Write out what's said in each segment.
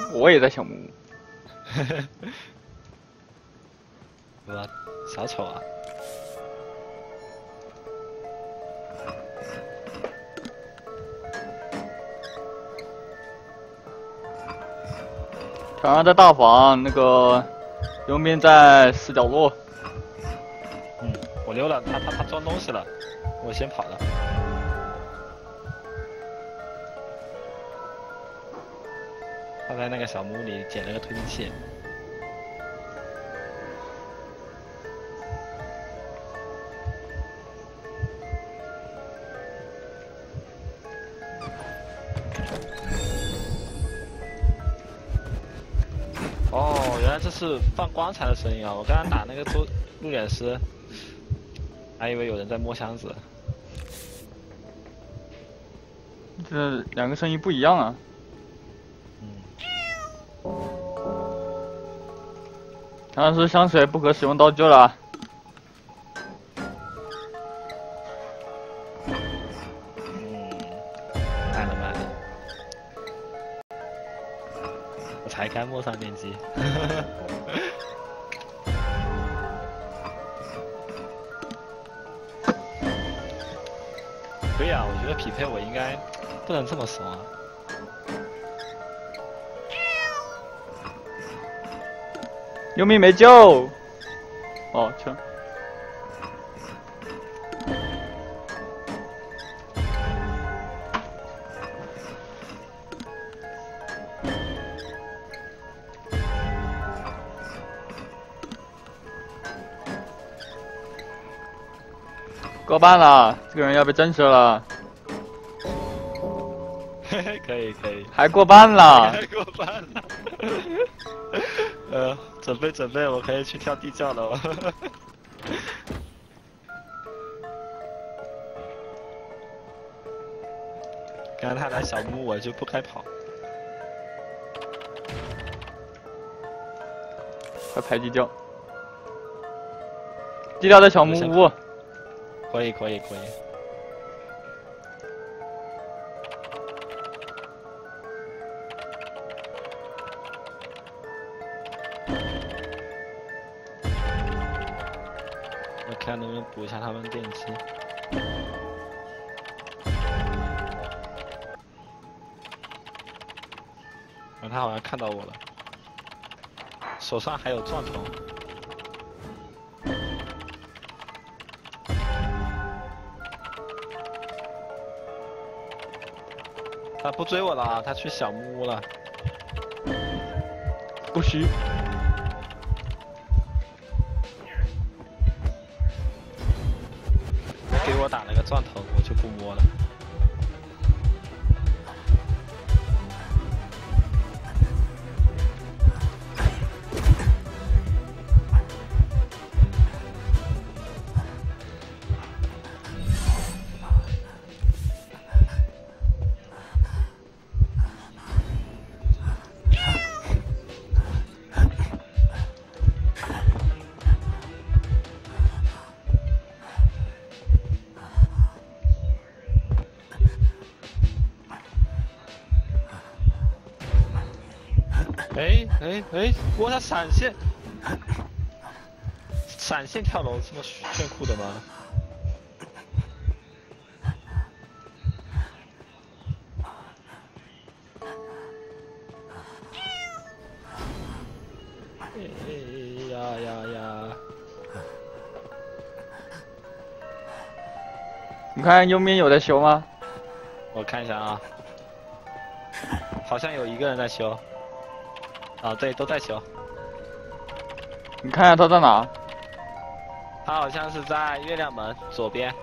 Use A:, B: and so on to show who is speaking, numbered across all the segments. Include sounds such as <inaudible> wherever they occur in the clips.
A: <laughs> 我也在想木屋。<laughs>
B: 我小丑啊！
A: 刚刚在大房，那个佣兵在死角落。
B: 嗯，我溜了，他他他装东西了，我先跑了。他在那个小木屋里捡了个推进器。哦，原来这是放棺材的声音啊！我刚刚打那个路路演师，还以为有人在摸箱子。
A: 这两个声音不一样啊。当时香水不可使用道具了。
B: 才开莫上电机，<laughs> 对呀，我觉得匹配我应该不能这么怂啊！
A: 佣兵没救，哦，枪。过半了，这个人要被震慑了。
B: 嘿嘿，可以可以。
A: 还过半了。<laughs>
B: 还过半了。<laughs> 呃，准备准备，我可以去跳地窖了。刚刚 <laughs> 他来小木，我就不该跑。
A: 快排地窖。地窖的小木屋。
B: 可以可以可以。看能不能补一下他们电机。啊，他好像看到我了，手上还有钻头。他不追我了，他去小木屋了。
A: 不虚。
B: 我打了个钻头，我就不摸了。哎哎哎！我他闪现，闪现跳楼这么炫酷的吗？哎呀呀呀！
A: 你看右面有在修吗？
B: 我看一下啊，好像有一个人在修。啊，对，都在修。
A: 你看一下他在哪？
B: 他好像是在月亮门左边。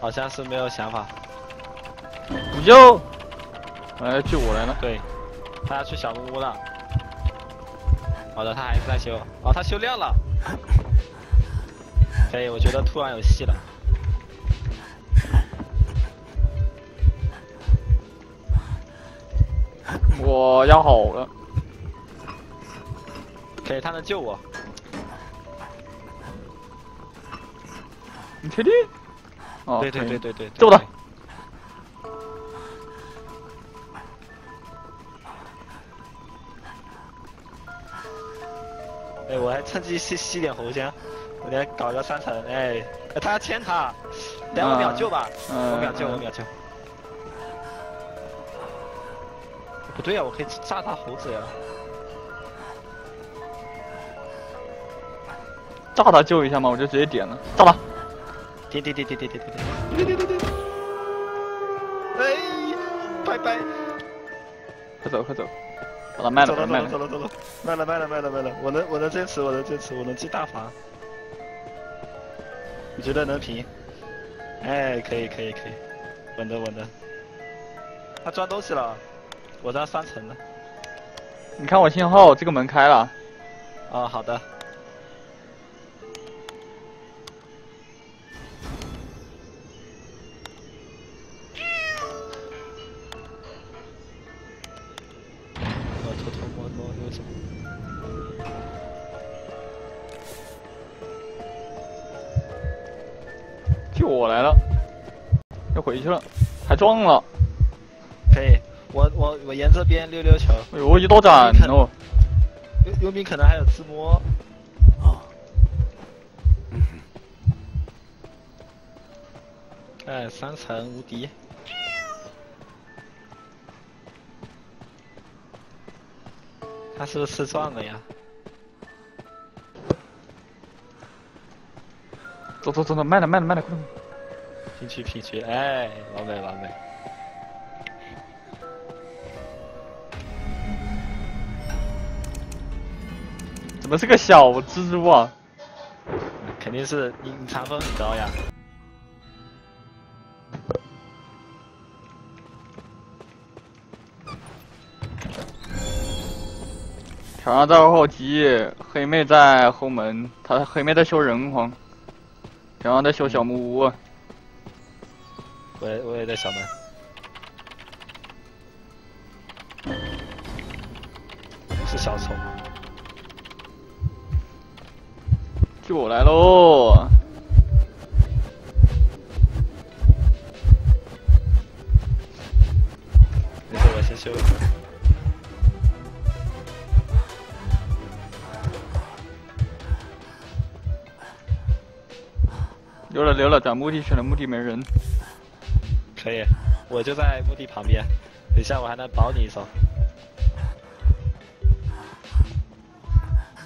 B: 好像是没有想法。
A: 补救！哎，救我来了。
B: 对，他要去小木屋了。好的，他还是在修。哦，他修亮了。<laughs> 可以，我觉得突然有戏了。
A: 我要好了，
B: 可以，他能救我？
A: 你确定？
B: 哦，对对对对对，
A: 中他。
B: 哎，我还趁机吸吸点红先，我来搞个三层。哎，他要牵他，等我秒救吧。
A: 嗯，
B: 我秒救，我秒救。不对啊，我可以炸他猴子呀！
A: 炸他救一下嘛，我就直接点了，炸他！
B: 点点点点点点点点点点拜拜！
A: 快走快走，把他卖了卖了。
B: 走了走了走了，卖了卖了卖了卖了，我能我能坚持我能坚持我能进大房。你觉得能平？哎，可以可以可以，稳的稳的。他装东西了，我在三层呢。
A: 你看我信号，这个门开了。
B: 哦，好的。我偷偷摸摸又走。
A: 救我来了，要回去了，还撞了。
B: 沿这边溜溜球。
A: 哎呦，一刀斩哦！
B: 幽幽冥可能还有自摸。哎，三层无敌。他是不是吃壮了呀？
A: 走走走走，慢点慢点慢点，快点！
B: 平区平区，哎，完美完美。
A: 么是个小蜘蛛啊？
B: 肯定是隐藏分很高呀。
A: 条上在后期，黑妹在后门，她黑妹在修人皇，条上在修小木屋。
B: 我也我也在小门。是小丑吗？
A: 救我来喽！
B: 没事，我先修一下。
A: 溜了溜了，找墓地去了，墓地没人。
B: 可以，我就在墓地旁边，等一下我还能保你一手。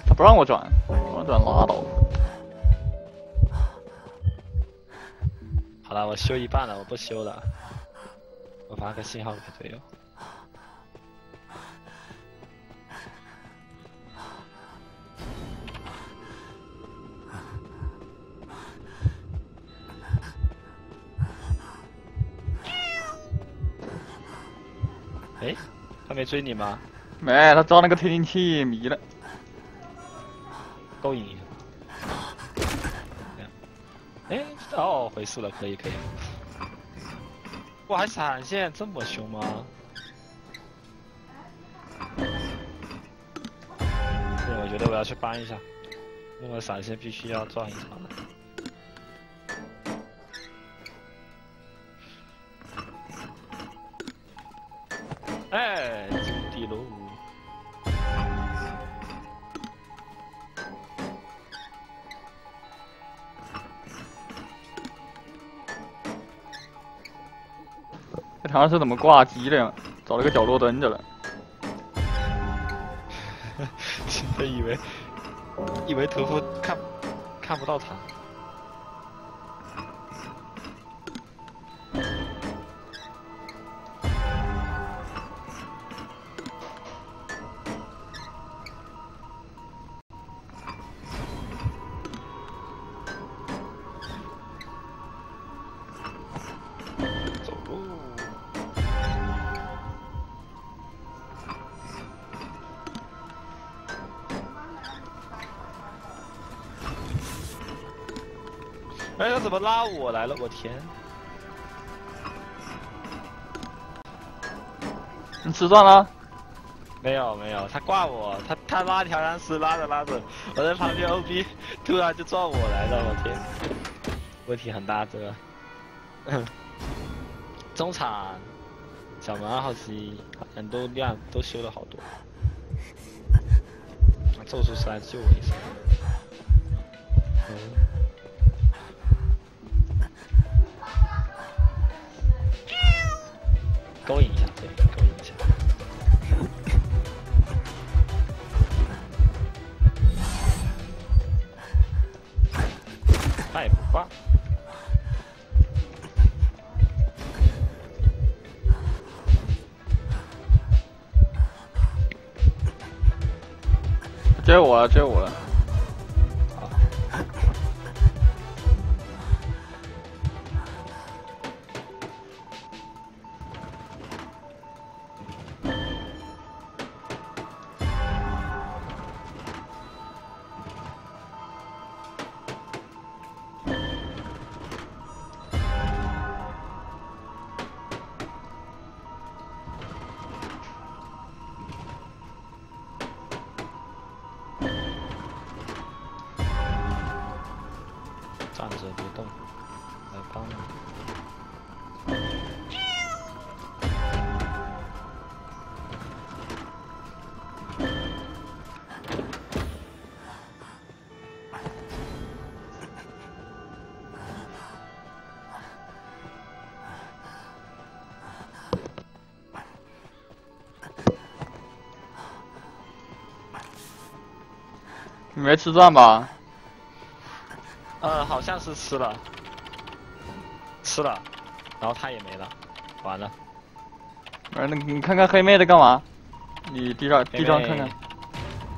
A: 他不让我转，我转拉倒。
B: 了，我修一半了，我不修了。我发个信号给队友。哎，他没追你吗？
A: 没，他装了个推进器迷了。
B: 勾引。回速了，可以可以。哇，闪现这么凶吗？对，我觉得我要去搬一下，因为闪现必须要撞一场的。哎，
A: 好像是怎么挂机了呀？找了个角落蹲着了。<laughs>
B: 他以为以为屠夫看看不到他。拉我来了？我天！
A: 你吃断了？
B: 没有没有，他挂我，他他拉条梁石拉着拉着，我在旁边 OB，<laughs> 突然就撞我来了，我天！问题很大这个。<coughs> 中场小门二号机好像都亮都修了好多，咒术师来救我一下！嗯。勾引一下，对，勾引一下。他也不挂。
A: 追我了，追我没吃钻吧？
B: 呃，好像是吃了，吃了，然后他也没了，完了。
A: 呃，那你看看黑妹在干嘛？你地上地上看看。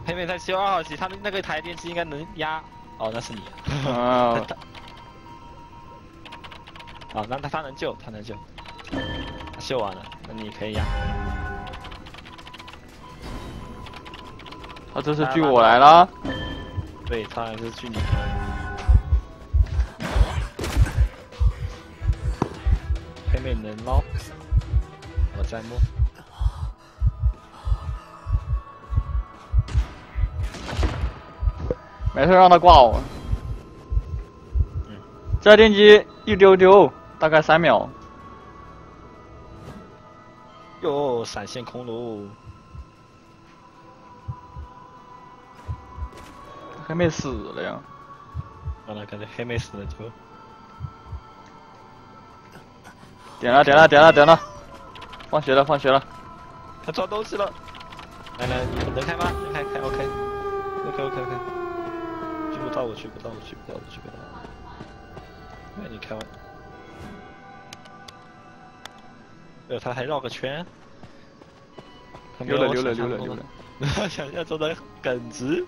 B: 黑妹在修二号机，他们那个台电机应该能压。哦，那是你。
A: 啊。<laughs>
B: 啊，那他他能救，他能救。他修完了，那你可以压。
A: 他这是据我来了。
B: 对，他还是距你。黑妹能捞，我在摸。
A: 没事，让他挂我。
B: 嗯。
A: 加电机一丢丢，大概三秒。
B: 哟，闪现空炉。
A: 黑妹死了呀！
B: 完了，感觉还没死了就。
A: 点了，点了，点了，点了！放学了，放学了。
B: 他抓东西了。来来，你能开吗？能开，开 OK，OK，OK，OK。举不到我，去不到我，去不到我，去不到我。来，你开完。呃，他还绕个圈。
A: 溜了，溜了，溜了，溜了。<laughs>
B: 想象中的耿直。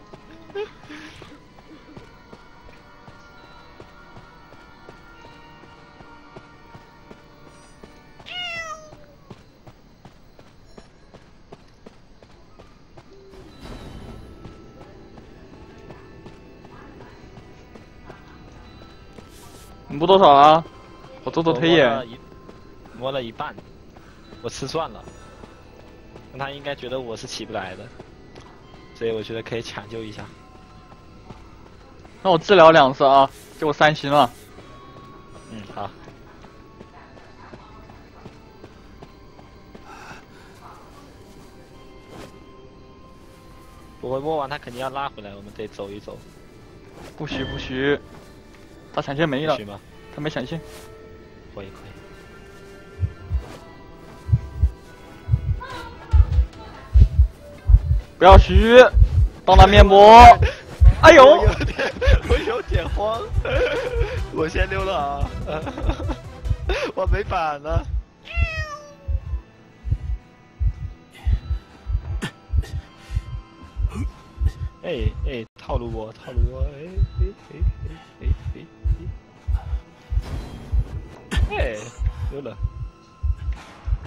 A: 你摸多少啊？我做做推演。
B: 摸了一半，我吃蒜了。那他应该觉得我是起不来的，所以我觉得可以抢救一下。
A: 那我治疗两次啊，给我三星了。
B: 嗯，好。我摸完他肯定要拉回来，我们得走一走。
A: 不许不许。他闪现没了，
B: 吗？
A: 他没闪现，
B: 可以可以。
A: 不要虚，当他面膜。<laughs> 哎呦，
B: 点慌，<laughs> 我先溜了啊，<laughs> 我没板了。哎哎，套路我，套路我，哎哎哎哎哎哎！哎，溜了。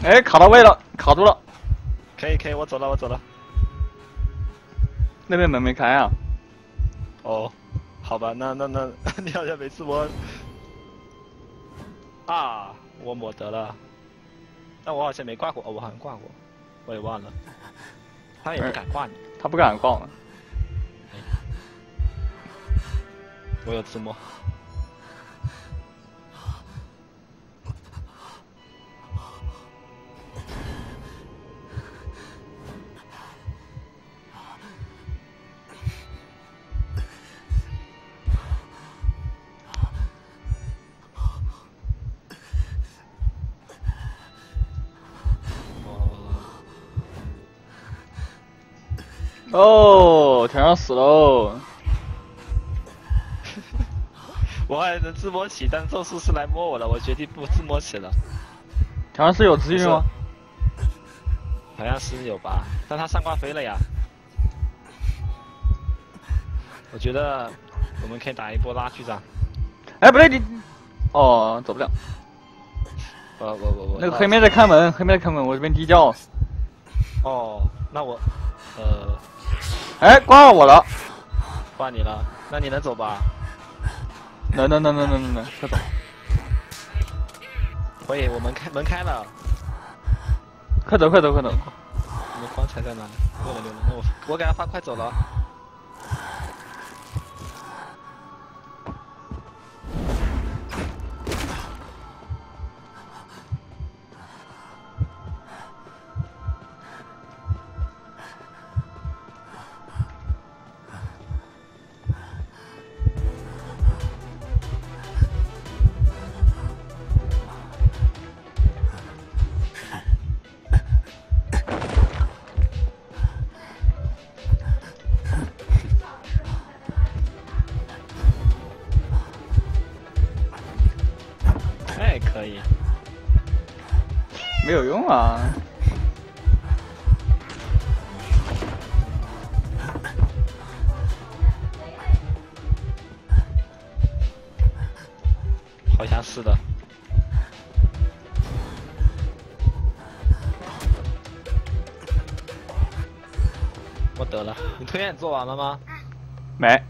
A: 哎，卡到位了，卡住了。
B: 可以可以，我走了，我走了。
A: 那边门没开啊？
B: 哦，好吧，那那那，<laughs> 你好像没吃我。啊，我抹得了。但我好像没挂过，哦，我好像挂过，我也忘了。他也不敢挂你。
A: 他不敢挂。
B: 我有自摸。
A: 哦，天上死喽！
B: 我还能自摸起，但宙斯是来摸我了，我决定不自摸起了。
A: 天上是有治愈吗？
B: 好像是有吧，但他上挂飞了呀。我觉得我们可以打一波拉锯战。
A: 哎，不对，你哦，走不了。
B: 不不不不，
A: 那个黑妹在开门，黑妹在开门，我这边地窖。
B: 哦，那我，呃，
A: 哎，挂我了，
B: 挂你了，那你能走吧？
A: 能能能能能能能，快走。
B: 可以，我门开门开了。
A: 快走快走快走！
B: 你们方才在哪？溜了溜了，那我我给他发快走了。做完了吗？
A: 没。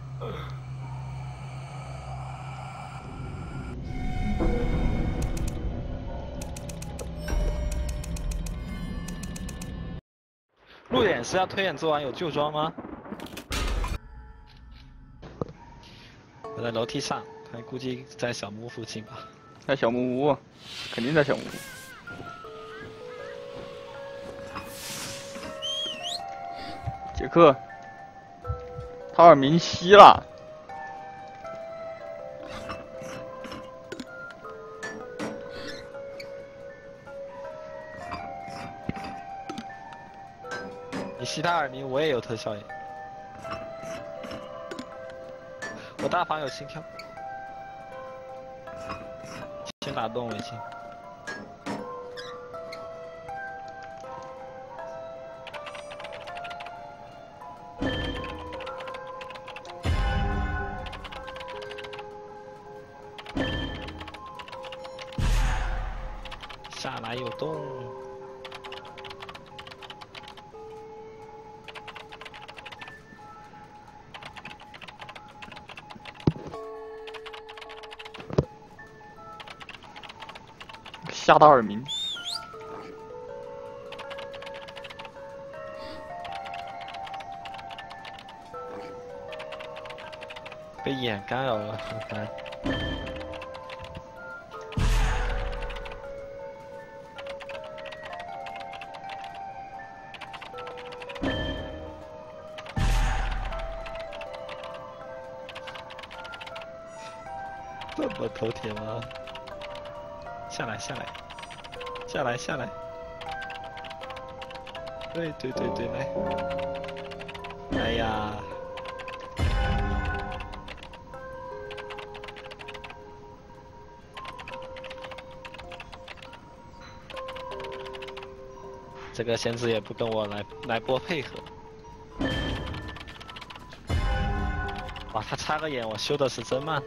B: 路演是要推演做完有旧装吗？我在楼梯上，他估计在小木屋附近吧。
A: 在小木屋，肯定在小木屋。杰克，他耳鸣吸了。
B: 你吸他耳鸣我也有特效耶，我大房有心跳，先打动尾心。下
A: 吓到耳鸣，
B: 被眼干扰了，很烦。这么头铁吗？下来，下来，下来，下来。对对对对，来。哎呀！这个仙子也不跟我来来波配合。哇，他插个眼，我修的是真慢。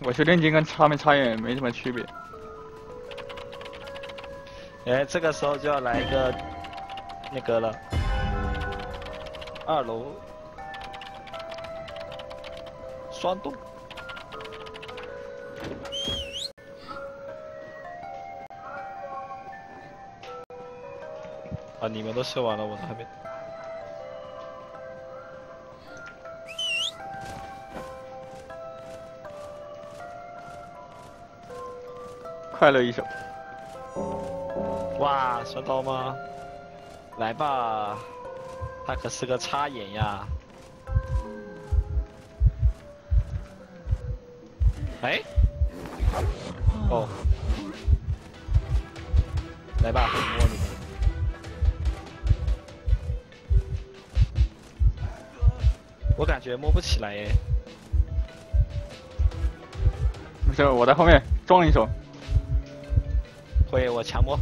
A: 我修炼金跟插没插眼没什么区别。
B: 哎，这个时候就要来一个那个了，二楼双洞。啊，你们都修完了，我都还没。
A: 快乐一手。
B: 哇，刷刀吗？来吧，他可是个插眼呀。哎。哦。来吧，摸你。我感觉摸不起来耶。
A: 没事，我在后面装一手。
B: 会，我强摸。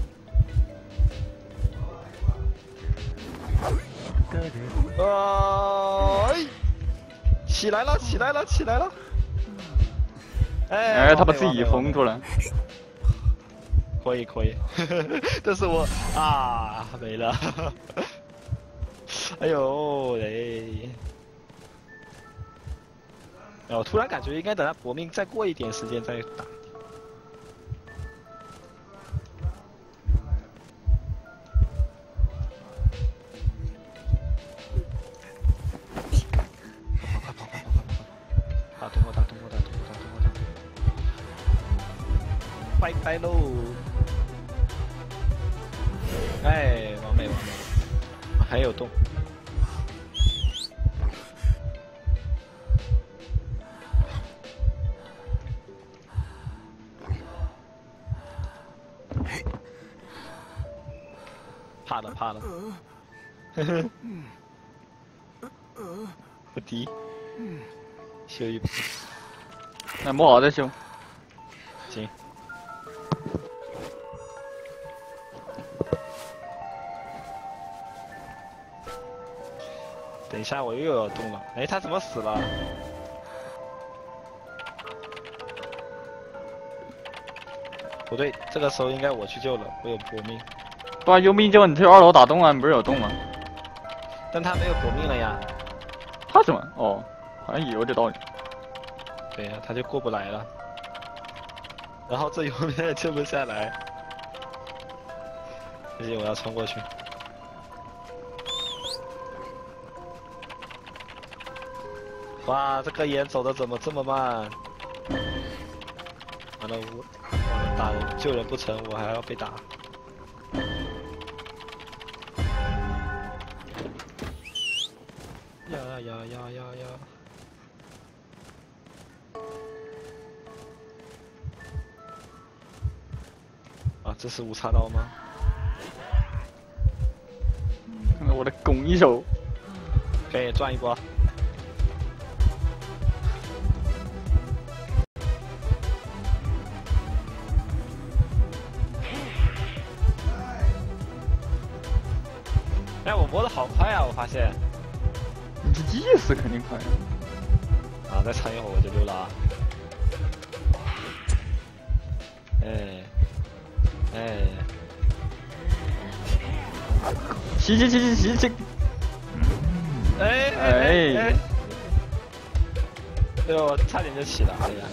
B: 啊！起来了，起来了，起来了！哎，
A: 哎，他把自己封住了。
B: 可以，可以。<laughs> 这是我啊，没了。<laughs> 哎呦嘞！我，突然感觉应该等他搏命再过一点时间再打。不敌，修一波，
A: 那摸好再修。
B: 行。等一下，我又要动了。哎，他怎么死了？不对，这个时候应该我去救了，我有搏命。
A: 不啊，有命救你去二楼打洞啊，你不是有洞吗？
B: 但他没有搏命了呀。
A: 他怎么？哦，好像也有点道理。
B: 对呀，他就过不来了。然后这右边也救不下来。不行，我要冲过去。哇，这个烟走的怎么这么慢？完了，我打人救人不成，我还要被打。这是无叉刀吗？
A: 我的拱一手，
B: 可以转一波。哎，我摸的好快啊！我发现，
A: 你这意思肯定快。
B: 啊，再撑一会儿我就溜了啊！哎，
A: 起起起起起起！
B: 哎哎哎！哎呦，差点就起了，哎呀！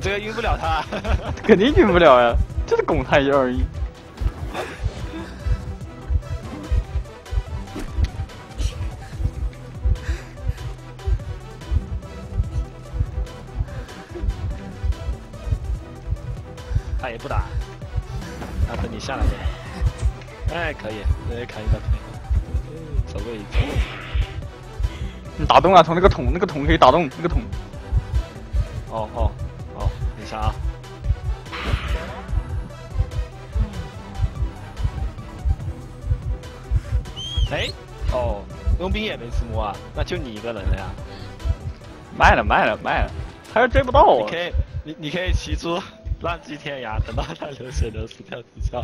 B: 这个晕不了他，<laughs>
A: 肯定晕不了呀，就是拱他一下而
B: 可以，哎，可以的，可以的。走位，走位。
A: 你打洞啊，从那个桶，那个桶可以打洞，那个桶。
B: 哦哦哦，等一下啊。哎，哦，佣兵也没自摸啊，那就你一个人了呀。
A: 卖了，卖了，卖了，他又追不到我。
B: 你可以，你你可以骑猪。浪迹天涯，等到他流血流死跳几跳。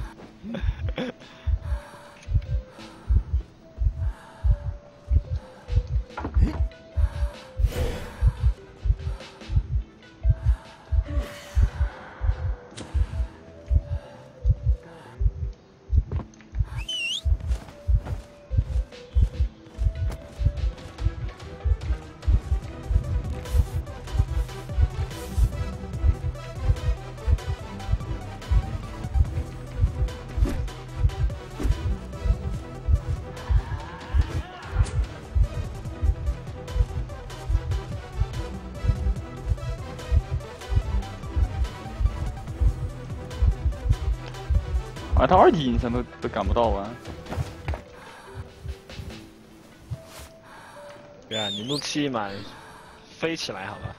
A: 啊，他二级隐身都都赶不到啊！
B: 对啊，你怒气满，飞起来好吧。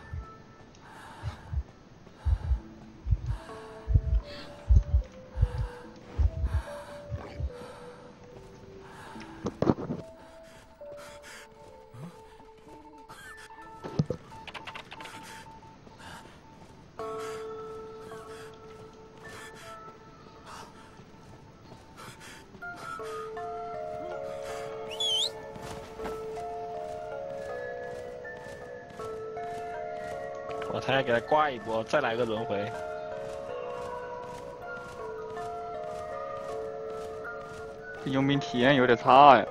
B: 挂一波，再来个轮回。
A: 这佣兵体验有点差呀。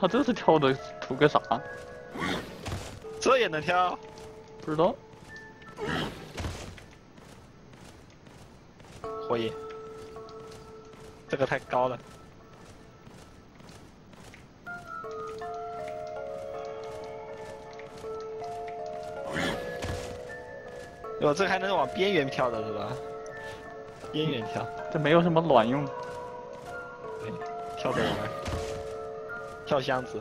A: 他这是跳的图个啥？
B: 这也能跳？
A: 不知道。
B: 火焰，这个太高了。哟，这还能往边缘跳的是吧？边缘跳，
A: 这没有什么卵用。
B: 对，跳着玩。跳箱子，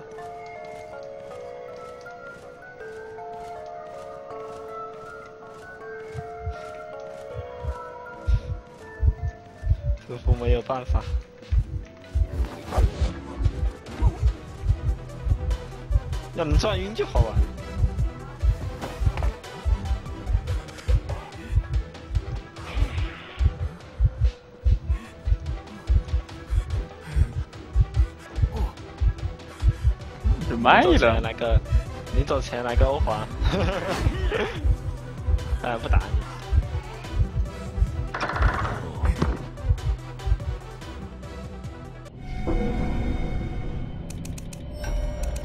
B: 似乎没有办法，要能转晕就好玩。
A: 卖
B: 了，来个，你走前来个欧皇，<laughs> 哎，不打你。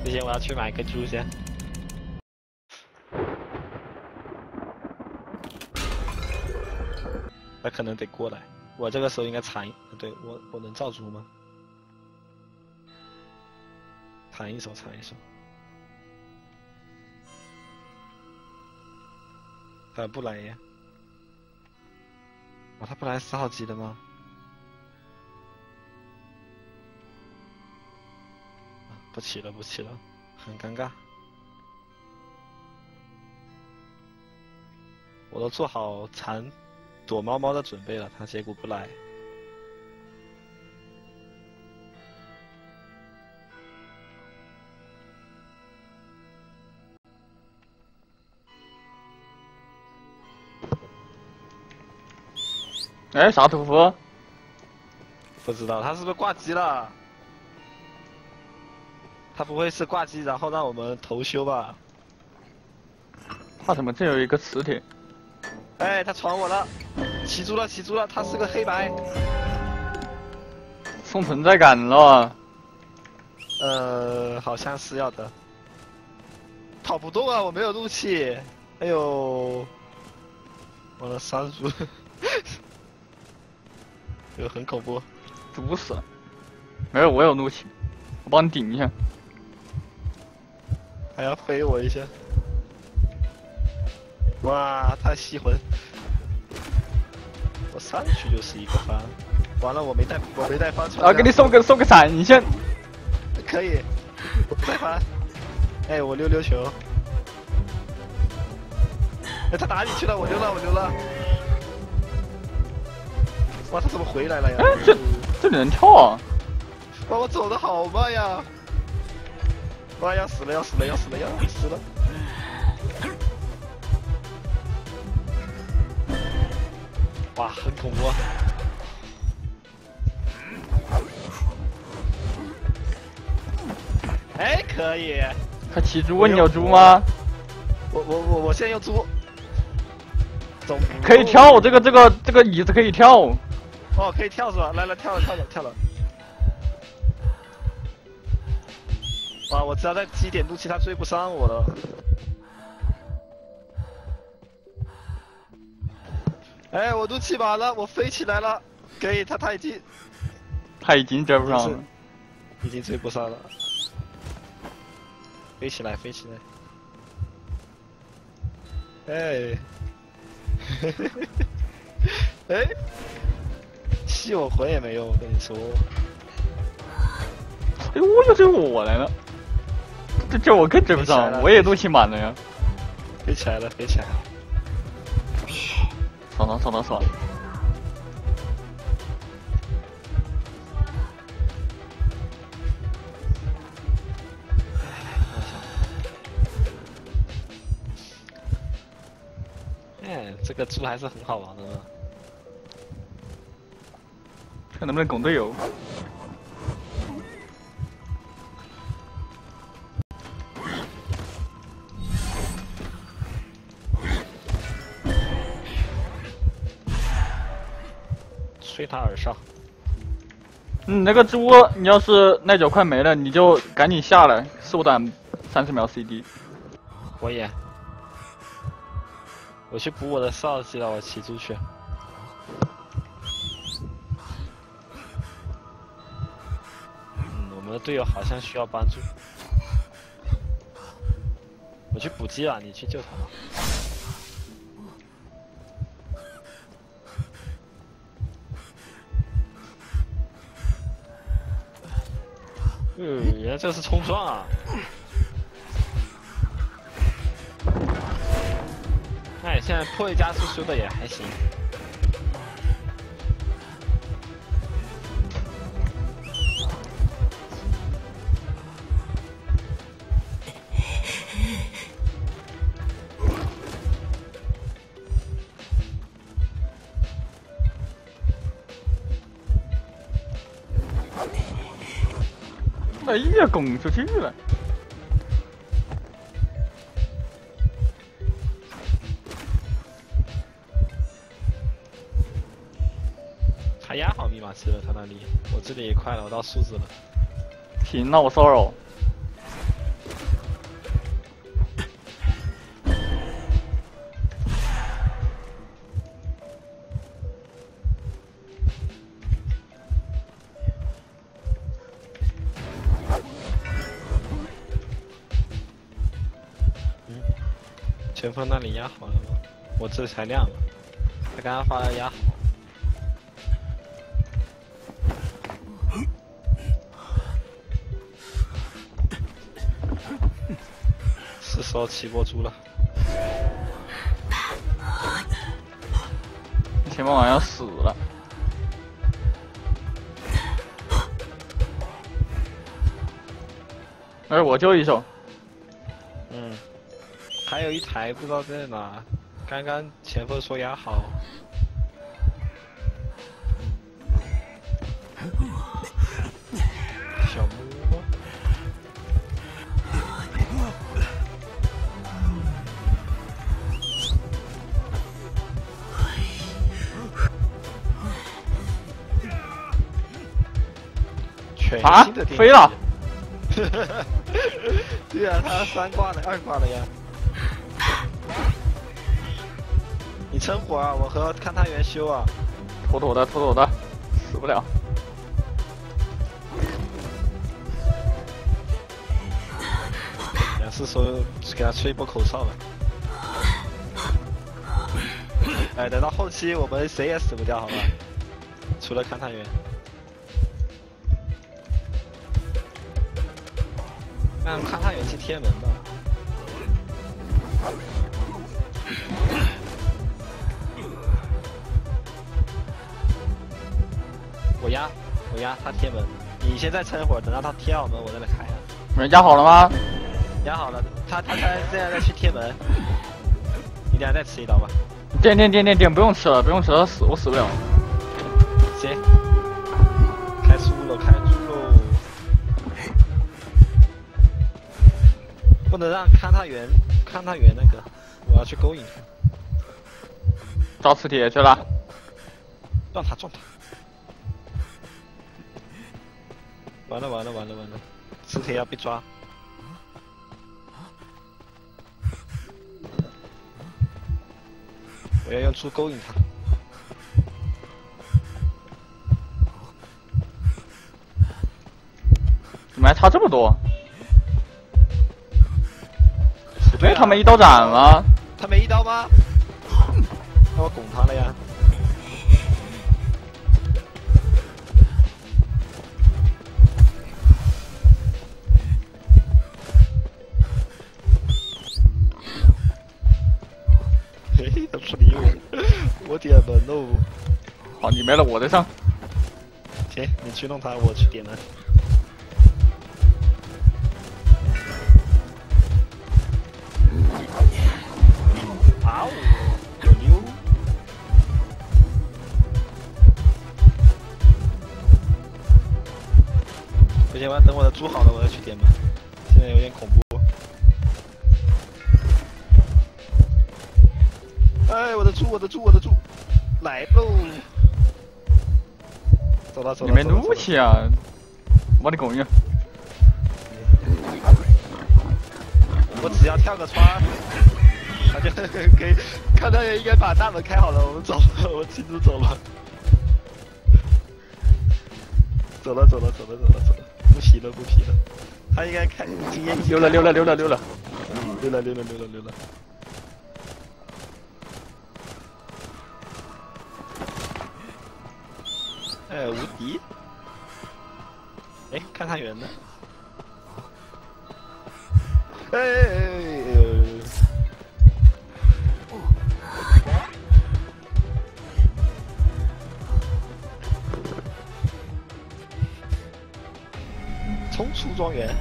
B: 不行，我要去买个猪先。他可能得过来，我这个时候应该残，对我我能造猪吗？弹一首，弹一首。他不来呀？啊，他不来四号机的吗？不起了，不起了，很尴尬。我都做好缠躲猫猫的准备了，他结果不来。
A: 哎，啥屠夫？
B: 不知道，他是不是挂机了？他不会是挂机，然后让我们投修吧？
A: 他怎么？这有一个磁铁。
B: 哎，他闯我了，骑猪了，骑猪了，他是个黑白。
A: 送存在感了。
B: 呃，好像是要的。跑不动啊，我没有怒气。哎呦，我的三叔。这个很恐怖，
A: 毒死了。没有，我有怒气，我帮你顶一下。
B: 还要飞我一下。哇，他吸魂！我上去就是一个翻。完了，我没带，我没带翻船。
A: 啊，给你送个送个闪现。
B: 可以。再翻。哎，我溜溜球。哎，他哪里去了？我溜了，我溜了。哇，他怎么回来了呀？
A: 哎，这这里能跳啊！
B: 哇，我走的好慢呀！哇，要死了，要死了，要死了，要死了！哇，很恐怖！哎，可以。
A: 他骑猪，你有猪吗？
B: 我我我我现在用猪。
A: 可以跳，这个这个这个椅子可以跳。
B: 哦，可以跳是吧？来来，跳了跳了跳了！哇，我只要在积点怒气，他追不上我了。哎，我怒气满了，我飞起来了。可以，他他已经，
A: 他已经追不上了，
B: 已经追不上了。飞起来，飞起来！哎，嘿嘿嘿，哎。吸我魂也没用，我跟你说。
A: 哎呦，又追我来了！这这我更追不上，我也怒气满了呀。
B: 飞起来了，飞起来了！
A: 爽爽爽爽爽！
B: 哎，这个猪还是很好玩的呢。
A: 看能不能拱队友。
B: 吹他而上。
A: 嗯，那个猪，你要是耐久快没了，你就赶紧下来，缩短三十秒 CD。
B: 我也。我去补我的哨子了，我骑猪去。们的队友好像需要帮助。我去补鸡了，你去救他。嗯，原来这是冲撞啊！哎，现在破位加速修的也还行。
A: 哎呀，拱出去了！
B: 他压好密码器了，他那里，我这里也快了，我到数字了。
A: 行，那我骚
B: 前锋那里压好了吗？我这才亮了。他刚刚发的压好。是时候起波猪了。
A: 前锋好像死了。哎，我救一手。
B: 还有一台不知道在哪，刚刚前锋说压好。小木。
A: 啊！飞了。<laughs>
B: 对啊，他三挂了，二挂了呀。你撑会儿，我和勘探员修啊。
A: 妥妥的，妥妥的，死不了。
B: 也是说给他吹一波口哨吧。哎，等到后期我们谁也死不掉，好吧？除了勘探员。让勘探员去贴门吧。压他贴门。你先再撑一会儿，等到他贴好门，我再来开。
A: 门压好了吗？
B: 压好了，他他他现在再去贴门。<laughs> 你俩再吃一刀吧。
A: 点点点点点，不用吃了，不用吃了，死我死不了。
B: 行，开猪了，开猪喽！不能让勘探员勘探员那个，我要去勾引他。
A: 找磁铁去了。
B: 撞他，撞他。完了完了完了完了，磁铁要被抓！我要用猪勾引他。
A: 怎么还差这么多？对，他没一刀斩了。
B: 他没一刀吗？那我拱他了呀。
A: 你没了，我在上。
B: 行，你去弄他，我去点门。啊呜，有牛！不行，我要等我的猪好了，我要去点门。现在有点恐怖。哎，我的猪，我的猪，我的猪，来喽！走了走了。
A: 你没怒气啊？我的狗呀！
B: 我只要跳个窗，他就 <laughs> 可以。看到也应该把大门开好了，我们走了，我亲自走了。走了走了走了走了走了，不皮了不皮了。他应该开经验。
A: 溜了溜了溜了溜了，
B: 溜了溜了溜了溜了。哎，无敌！哎，看他圆的。哎哎哎！冲出庄园。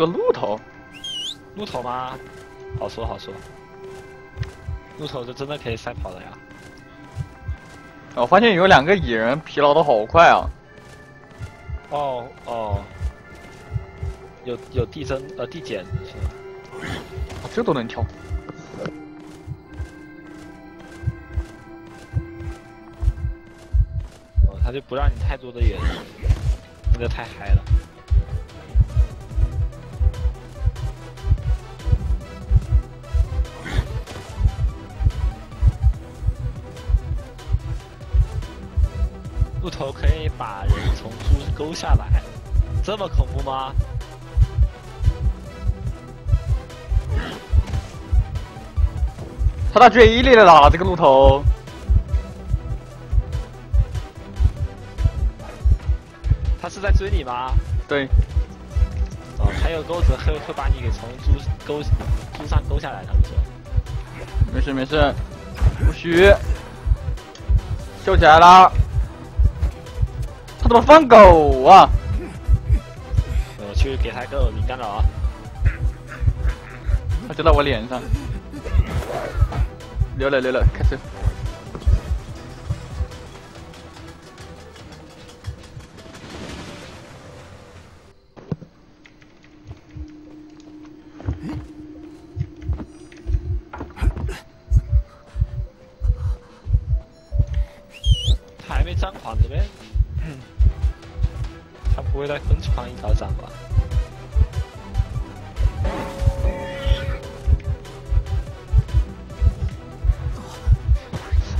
A: 个鹿头？
B: 鹿头吗？好说好说。鹿头是真的可以赛跑的呀！
A: 我发现有两个蚁人疲劳的好快啊！
B: 哦哦，有有递增呃递减是吧？
A: 这都能跳。
B: 哦，他就不让你太多的原因，那就太嗨了。鹿头可以把人从猪勾下来，这么恐怖吗？
A: 他到追你了啦，这个鹿头。
B: 他是在追你吗？
A: 对。
B: 哦，还有钩子会会把你给从猪钩猪上勾下来，他们说。
A: 没事没事，不虚，秀起来了。他怎么放狗啊？
B: 我去给他一个耳鸣干扰啊！
A: 他就在我脸上，溜了溜了，开始。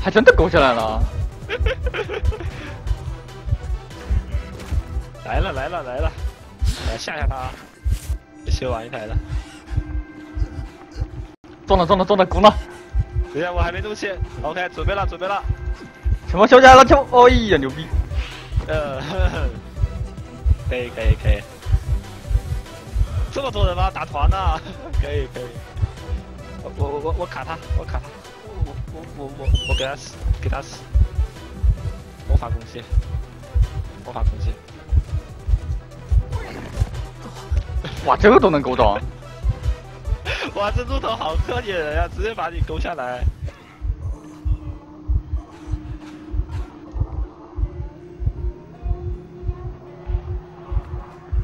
B: 还
A: 真的勾下 <laughs> 来了！
B: 来了来了来了，来吓吓他！修完一台了，
A: 中了中了中了，攻了！
B: 等下我还没动线，OK，准备了准备了，
A: 什么修起来了？就哎呀牛逼！
B: 呃。可以可以可以，这么多人吗？打团呢？<laughs> 可以可以，我我我我卡他，我卡他，我我我我我给他死，给他死，魔法攻击，魔法攻击，<laughs>
A: 哇，这个都能勾到！<laughs>
B: 哇，这猪头好科技人呀，直接把你勾下来。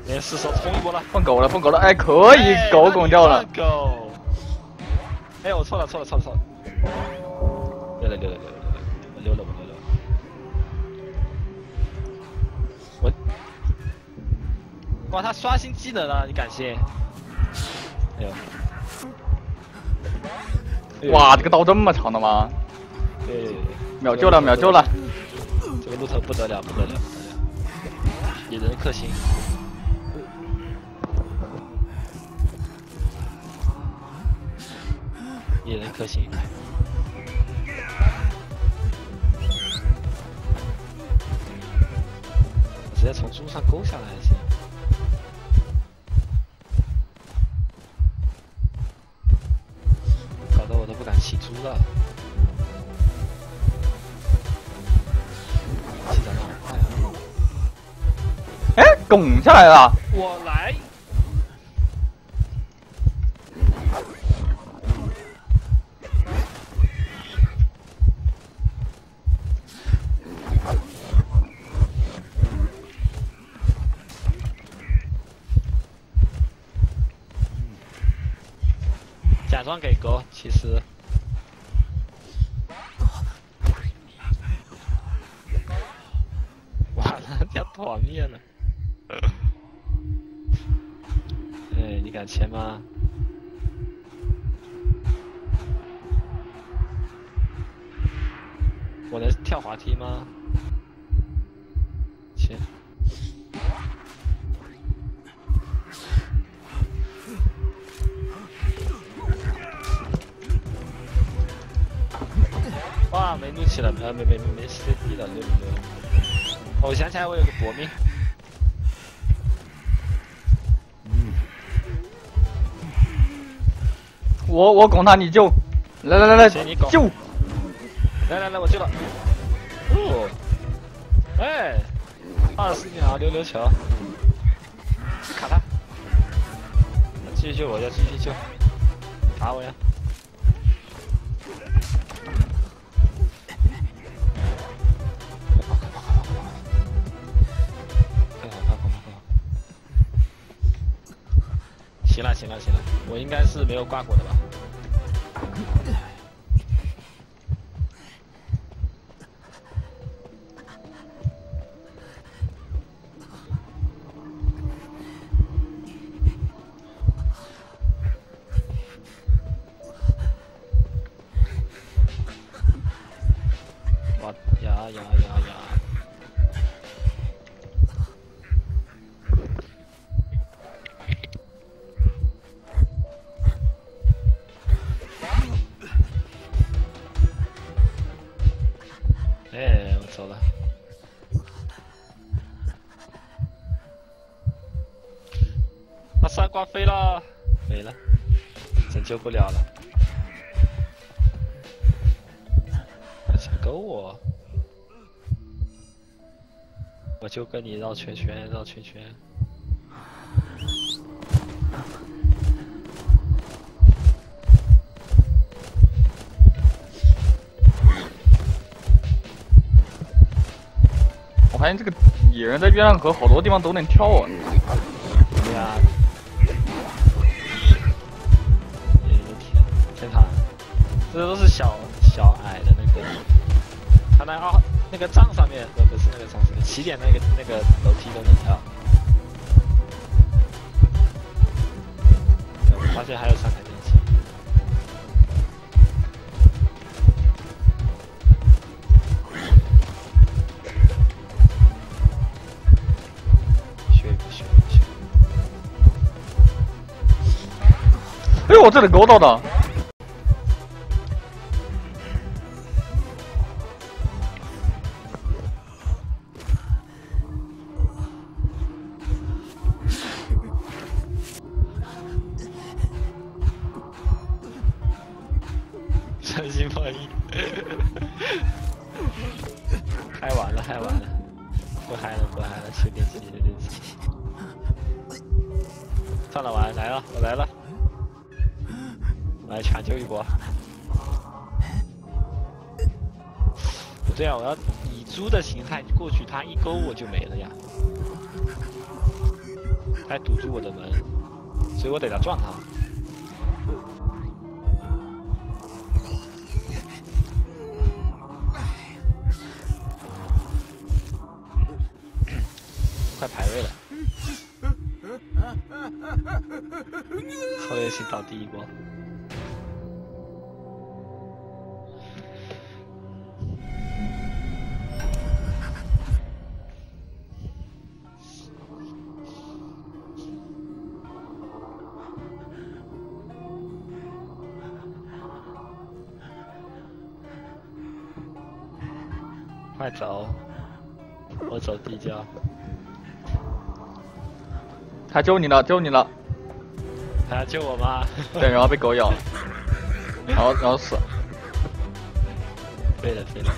B: 连四手冲一波了，
A: 放狗了，放狗了，哎，可以，狗拱掉了。
B: 狗。哎，我错了，错了，错了，错了。溜了，溜了，溜了，我溜了，我溜了。我。哇，他刷新技能了，你敢信？哎
A: 呦。哇，这个刀这么长的吗？
B: 对。
A: 秒救了，秒救了。
B: 这个鹿头不得了，不得了，不得了。野人克星。野人可行。接从猪上勾下来还行。搞得我都不敢骑猪了。骑得好快啊！
A: 哎，拱下来了。
B: 我来。假装给狗，其实。我我
A: 拱他，你救。来来来来，
B: 你拱
A: 救。
B: 来来来，我救了。哦，哎，二十秒溜溜球，卡他，继续救我，要继续救，打我呀！快跑快跑快跑！行了行了行了，我应该是没有挂过的吧？救不了了。想勾我，我就跟你绕圈圈，绕圈圈。
A: 我发现这个野人在月亮河好多地方都能跳啊。
B: 这都是小小矮的那个，他那啊那个帐上面，呃不是那个杖上面，起点那个那个楼梯都能跳。我发现还有三台电梯。学一学一学。
A: 哎呦，我这里勾到的。
B: 一勾我就没了呀，还堵住我的门，所以我得要撞他。<clears throat> 快排位了，策略性倒第一波。快走！我走地窖。
A: 他救你了，救你了！
B: 他要救我吗？<laughs>
A: 对，然后被狗咬了，然后然后死。
B: 对了对了，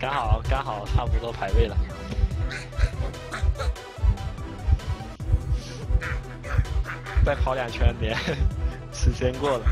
B: 刚好刚好差不多排位了。再跑两圈，别 <laughs> 时间过了。